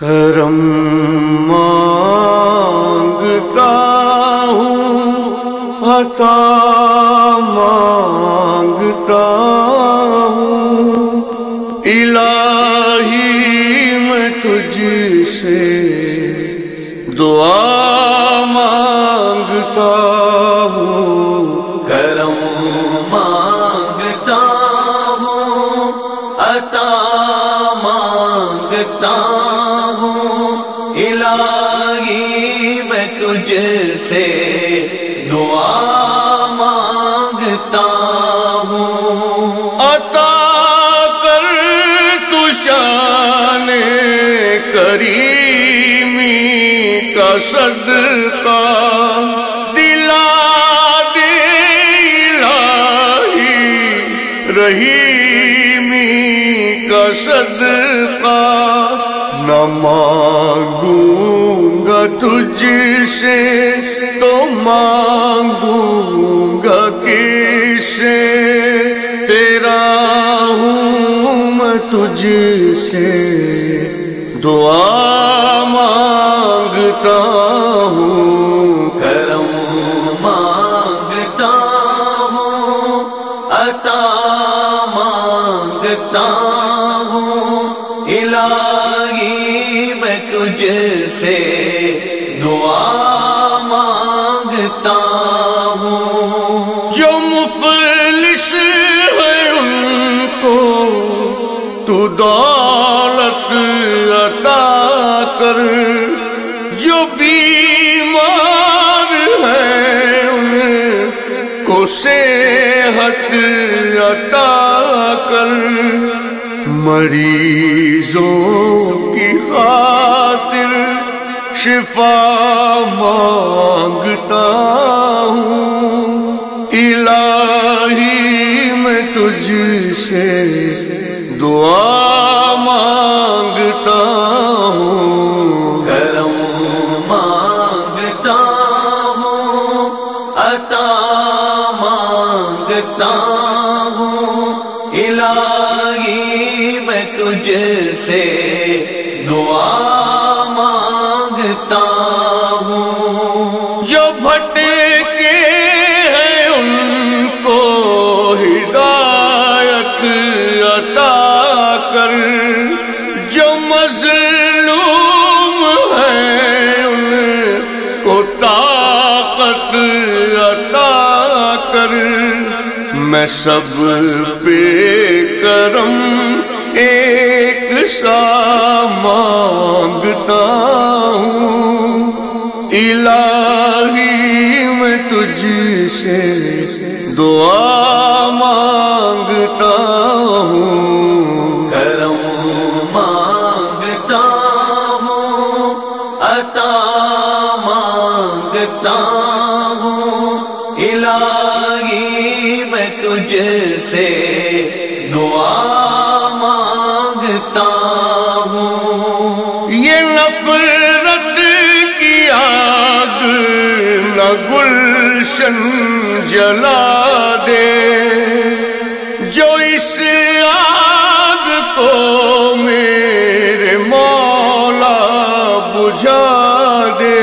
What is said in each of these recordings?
کرم مانگتا ہوں، عطا مانگتا ہوں۔ الہی میں تجھ سے دعا مانگتا ہوں۔ کرم مانگتا ہوں، عطا مانگتا ہوں ہوں۔ عطا کر تو شان کریمی کا صدقہ۔ دلا دے الہی رحیمی کا صدقہ۔ نہ مانگوں گا تجھ سے تو مانگوں گا کس سے تیرا ہوں میں تجھ سے دعا مانگتا ہوں۔ کرم مانگتا ہوں، عطا مانگتا ہوں، الہی میں تجھ سے دولت عطا کر۔ جو بیمار ہے ان کو صحت عطا کر۔ مریضوں کی خاطر شفا مانگتا ہوں۔ الہی میں تجھ سے دعا تجھ سے دعا مانگتا ہوں۔ جو بھٹکے ہیں ان کو ہدایت عطا کر۔ جو مظلوم ہیں ان کو طاقت عطا کر۔ میں سب پہ کرم ایک سا مانگتا ہوں۔ الہی میں تجھ سے دعا مانگتا ہوں۔ کرم مانگتا ہوں، عطا مانگتا ہوں گلشن جلا دے، جو اس آگ کو میرے مولا بجھا دے۔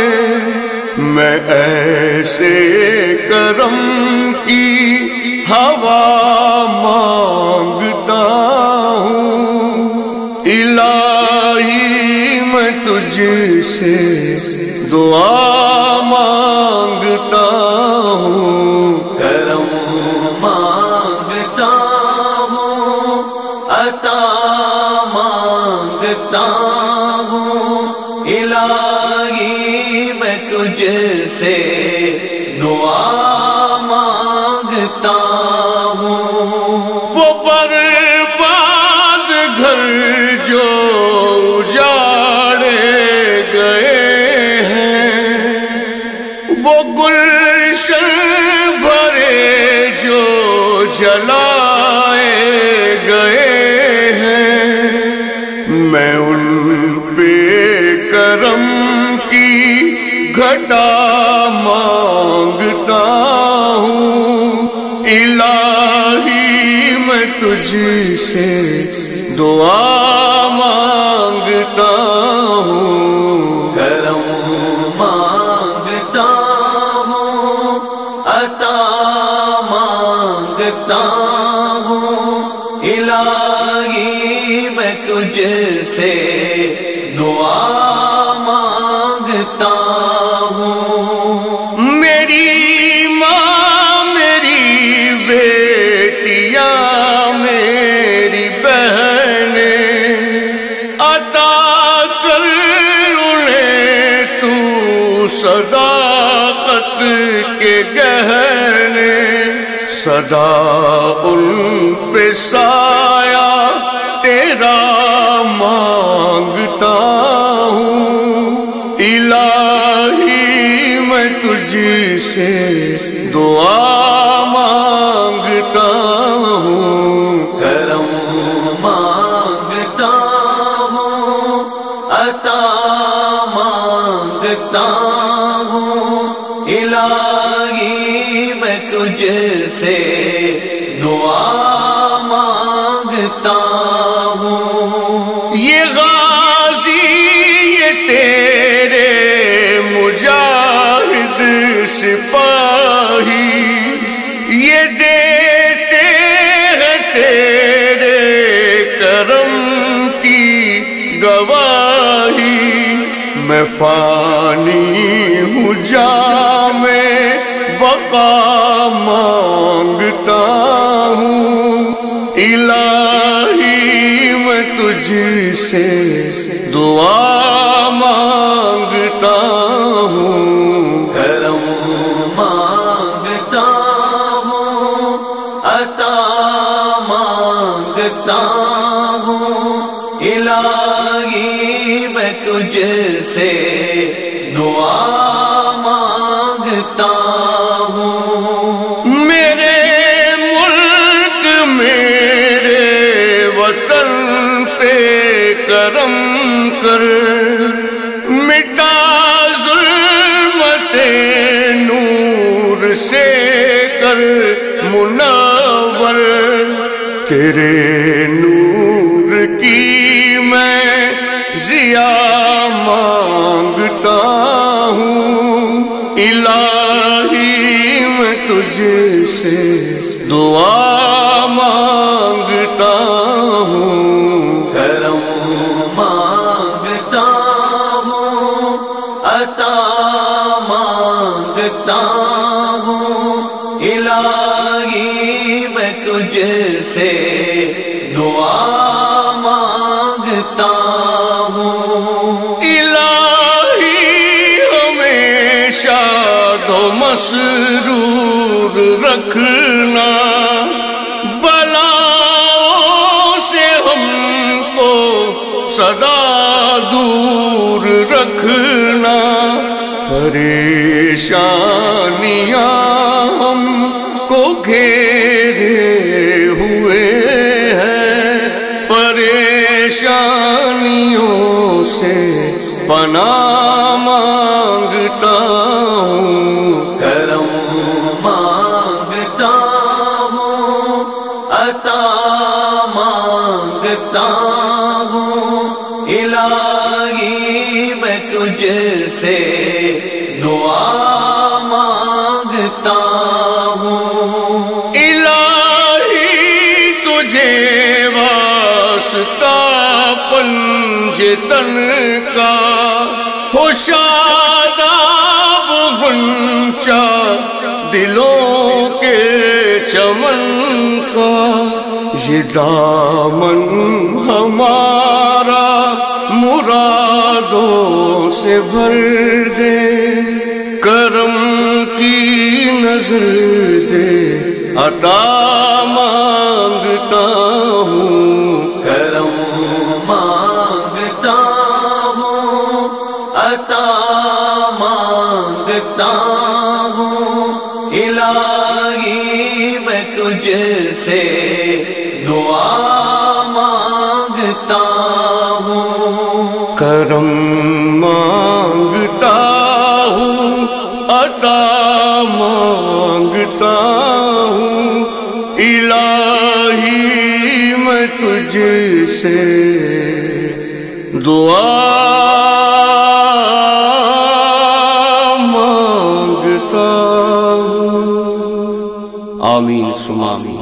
میں ایسے کرم کی ہوا مانگتا ہوں الہی میں تجھ سے دعا مانگتا ہوں۔ وہ برباد گھر جو اجاڑے گئے ہیں۔ وہ گلشن بھرے جو جلائے گھٹا مانگتا ہوں۔ الہی میں تجھ سے دعا مانگتا ہوں۔ کرم مانگتا ہوں، عطا مانگتا ہوں۔ الہی میں تجھ سے صداقت کے گہنے صدا ان پہ سایہ تیرا مانگتا ہوں الہی میں تجھ سے الہی میں تجھ سے دعا مانگتا ہوں۔ یہ غازی، یہ تیرے مجاہد سپاہی۔ یہ دیتے ہیں تیرے کرم کی گواہی۔ میں فانی ہوں جا تجھ سے دعا مانگتا ہوں۔ کرم مانگتا ہوں، عطا مانگتا ہوں۔ الہی، میں تجھ سے دعا کر منور تیرے نور کی میں ضیا مانگتا تجھ سے دعا مانگتا ہوں۔ الہی ہمیشہ دو مسرور رکھنا۔ بلاؤں سے ہم کو صدا دور رکھنا۔ پریشانیاں پناہ مانگتا ہوں کرم مانگتا ہوں عطا مانگتا ہوں الہی میں تجھ سے دعا مانگتا ہوں الہی تجھے واسطہ پنج تن کا خوشاداب غنچہ دلوں کے چمن کا۔ یہ دامن ہمارا مرادوں سے بھر دے، کرم کی نظر دے، عطا مانگتا ہوں الہی میں تجھ سے دعا مانگتا ہوں۔ کرم مانگتا ہوں، عطا مانگتا ہوں۔ الہی میں تجھ سے دعا آمین سمامین